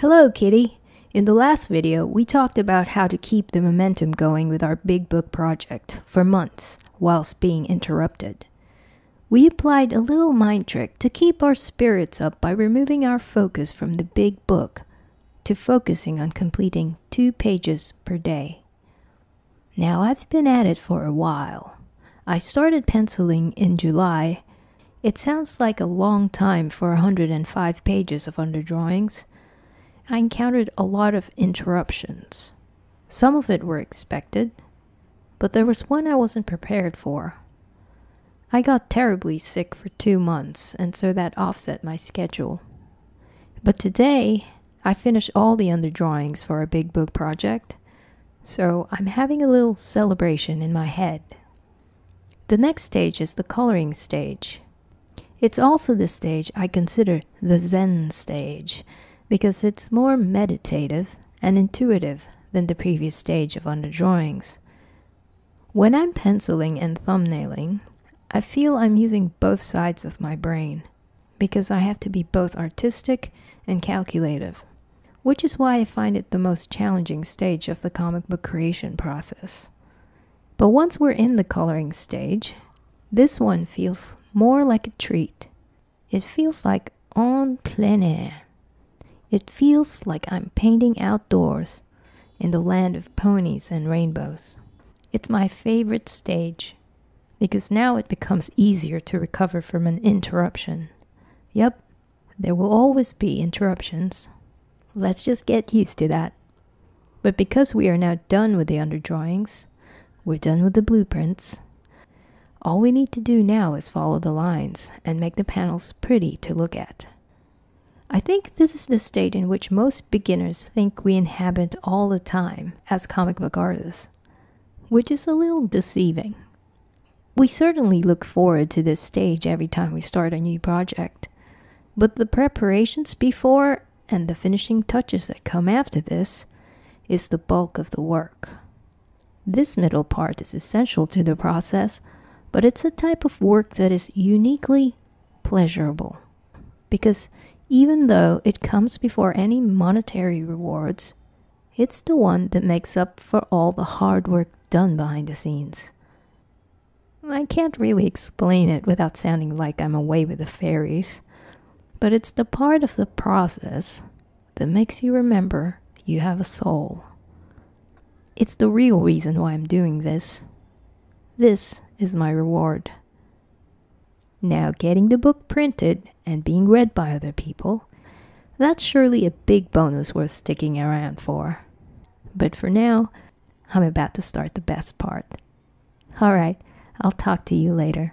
Hello, Kitty. In the last video, we talked about how to keep the momentum going with our big book project for months whilst being interrupted. We applied a little mind trick to keep our spirits up by removing our focus from the big book to focusing on completing two pages per day. Now, I've been at it for a while. I started penciling in July. It sounds like a long time for 105 pages of underdrawings. I encountered a lot of interruptions. Some of it were expected, but there was one I wasn't prepared for. I got terribly sick for two months, and so that offset my schedule. But today, I finished all the underdrawings for a big book project, so I'm having a little celebration in my head. The next stage is the coloring stage. It's also the stage I consider the Zen stage because it's more meditative and intuitive than the previous stage of underdrawings. When I'm penciling and thumbnailing, I feel I'm using both sides of my brain because I have to be both artistic and calculative, which is why I find it the most challenging stage of the comic book creation process. But once we're in the coloring stage, this one feels more like a treat. It feels like en plein air. It feels like I'm painting outdoors in the land of ponies and rainbows. It's my favorite stage because now it becomes easier to recover from an interruption. Yep, there will always be interruptions. Let's just get used to that. But because we are now done with the underdrawings, we're done with the blueprints. All we need to do now is follow the lines and make the panels pretty to look at. I think this is the state in which most beginners think we inhabit all the time as comic book artists, which is a little deceiving. We certainly look forward to this stage every time we start a new project, but the preparations before and the finishing touches that come after this is the bulk of the work. This middle part is essential to the process, but it's a type of work that is uniquely pleasurable because even though it comes before any monetary rewards, it's the one that makes up for all the hard work done behind the scenes. I can't really explain it without sounding like I'm away with the fairies, but it's the part of the process that makes you remember you have a soul. It's the real reason why I'm doing this. This is my reward. Now, getting the book printed and being read by other people, that's surely a big bonus worth sticking around for. But for now, I'm about to start the best part. Alright, I'll talk to you later.